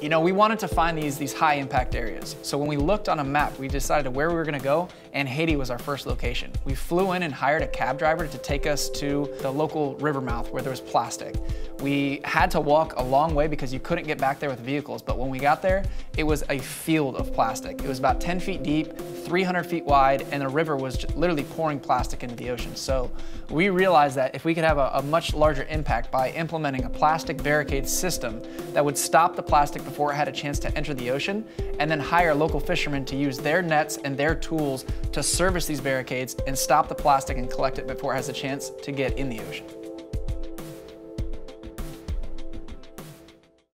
You know, we wanted to find these, these high impact areas. So when we looked on a map, we decided where we were gonna go and Haiti was our first location. We flew in and hired a cab driver to take us to the local river mouth where there was plastic. We had to walk a long way because you couldn't get back there with vehicles, but when we got there, it was a field of plastic. It was about 10 feet deep, 300 feet wide, and the river was literally pouring plastic into the ocean. So we realized that if we could have a, a much larger impact by implementing a plastic barricade system that would stop the plastic before it had a chance to enter the ocean, and then hire local fishermen to use their nets and their tools to service these barricades and stop the plastic and collect it before it has a chance to get in the ocean.